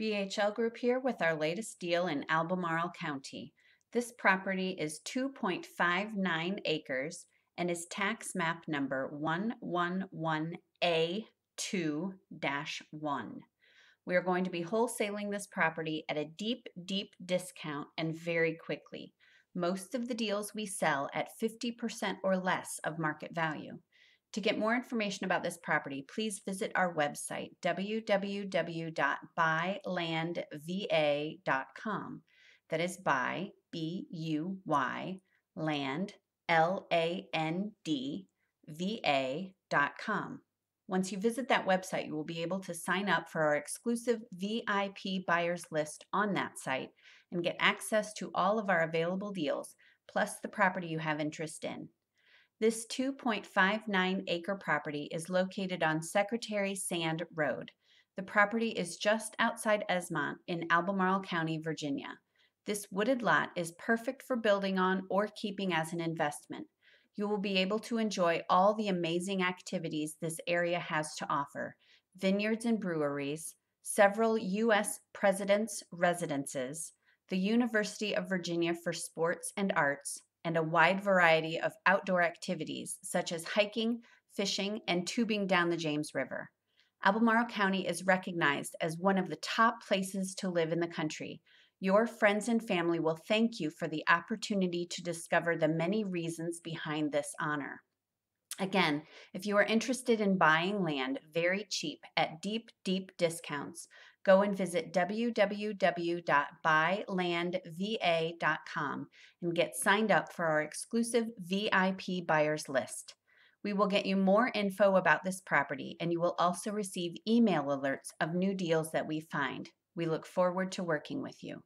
BHL Group here with our latest deal in Albemarle County. This property is 2.59 acres and is tax map number 111A2-1. We are going to be wholesaling this property at a deep, deep discount and very quickly. Most of the deals we sell at 50% or less of market value. To get more information about this property, please visit our website, www.buylandva.com. That is buy, B U Y, land, L A N D, V A.com. Once you visit that website, you will be able to sign up for our exclusive VIP buyers list on that site and get access to all of our available deals, plus the property you have interest in. This 2.59 acre property is located on Secretary Sand Road. The property is just outside Esmont in Albemarle County, Virginia. This wooded lot is perfect for building on or keeping as an investment. You will be able to enjoy all the amazing activities this area has to offer vineyards and breweries, several U.S. presidents' residences, the University of Virginia for Sports and Arts, and a wide variety of outdoor activities such as hiking, fishing, and tubing down the James River. Albemarle County is recognized as one of the top places to live in the country. Your friends and family will thank you for the opportunity to discover the many reasons behind this honor. Again, if you are interested in buying land very cheap at deep, deep discounts, go and visit www.buylandva.com and get signed up for our exclusive VIP buyers list. We will get you more info about this property and you will also receive email alerts of new deals that we find. We look forward to working with you.